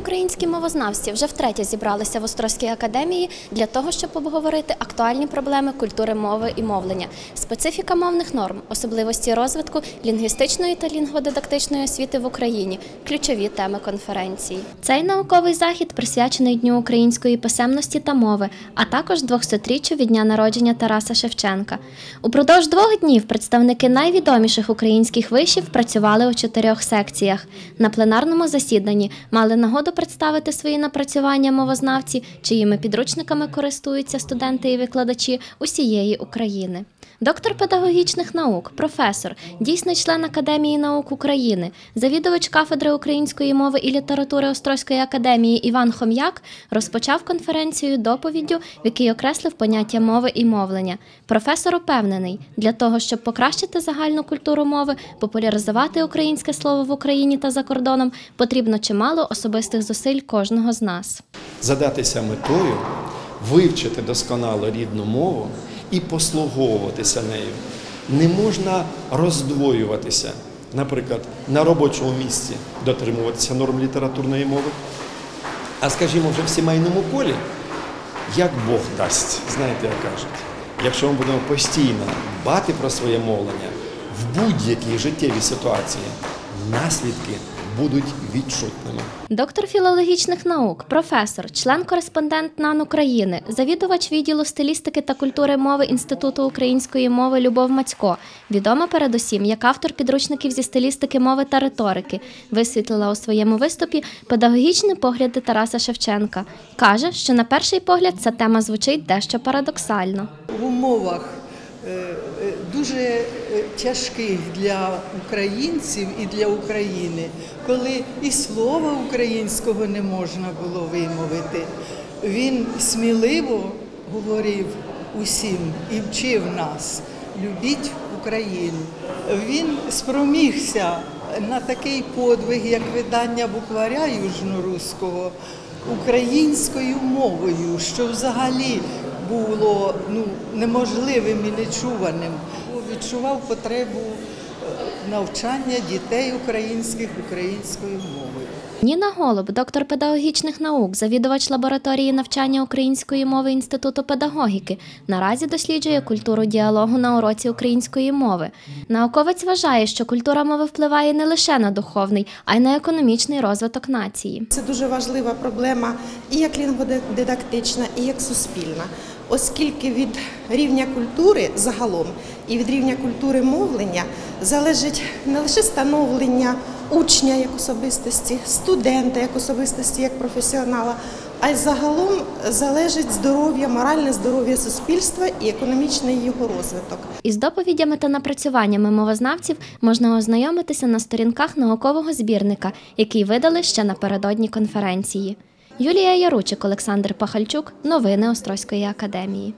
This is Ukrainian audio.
українські мовознавці вже втретє зібралися в Острозькій академії для того, щоб обговорити актуальні проблеми культури мови і мовлення, специфіка мовних норм, особливості розвитку лінгвістичної та лінгводидактичної освіти в Україні, ключові теми конференції. Цей науковий захід присвячений Дню української писемності та мови, а також 200-річчю від дня народження Тараса Шевченка. Упродовж двох днів представники найвідоміших українських вишів працювали у чотирьох секціях. На пленарному засіданні мали нагоду представити свої напрацювання мовознавці, чиїми підручниками користуються студенти і викладачі усієї України. Доктор педагогічних наук, професор, дійсний член Академії наук України, завідувач кафедри української мови і літератури Острозької академії Іван Хом'як розпочав конференцію доповіддю, в якій окреслив поняття мови і мовлення. Професор упевнений, для того, щоб покращити загальну культуру мови, популяризувати українське слово в Україні та за кордоном, потрібно чимало особистих зусиль кожного з нас. задатися метою, вивчити досконало рідну мову і послуговуватися нею. Не можна роздвоюватися, наприклад, на робочому місці дотримуватися норм літературної мови, а скажімо, вже в сімейному колі, як Бог дасть, знаєте, як кажуть, якщо ми будемо постійно дбати про своє мовлення в будь-якій життєвій ситуації, наслідки будуть відчутними. Доктор філологічних наук, професор, член-кореспондент НАН України, завідувач відділу стилістики та культури мови Інституту української мови Любов Мацько, відома передусім як автор підручників зі стилістики мови та риторики, висвітлила у своєму виступі педагогічні погляди Тараса Шевченка. Каже, що на перший погляд ця тема звучить дещо парадоксально. в умовах е, дуже е, тяжких для українців і для України, коли і слова українського не можна було вимовити. Він сміливо говорив усім і вчив нас любіть Україну. Він спромігся на такий подвиг, як видання букваря южноруського українською мовою, що взагалі було ну, неможливим і нечуваним. Відчував потребу е, навчання дітей українських українською мовою. Ніна Голуб, доктор педагогічних наук, завідувач лабораторії навчання української мови Інституту педагогіки, наразі досліджує культуру діалогу на уроці української мови. Науковець вважає, що культура мови впливає не лише на духовний, а й на економічний розвиток нації. Це дуже важлива проблема і як лінгводидактична, і як суспільна, оскільки від рівня культури загалом і від рівня культури мовлення залежить не лише становлення учня як особистості, студента як особистості, як професіонала, а й загалом залежить здоров'я, моральне здоров'я суспільства і економічний його розвиток. Із доповідями та напрацюваннями мовознавців можна ознайомитися на сторінках наукового збірника, який видали ще напередодні конференції. Юлія Яручик, Олександр Пахальчук. Новини Острозької академії.